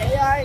chị ơi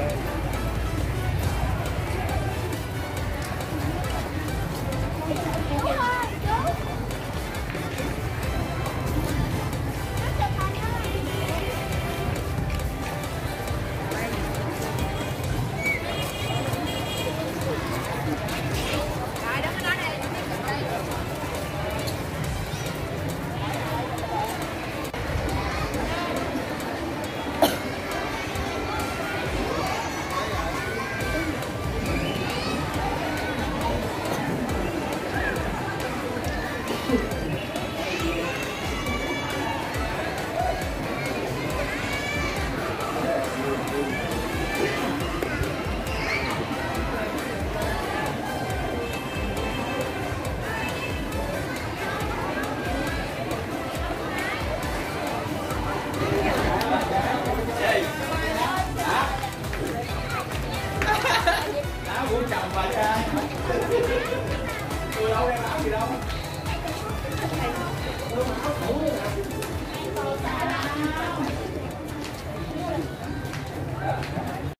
day.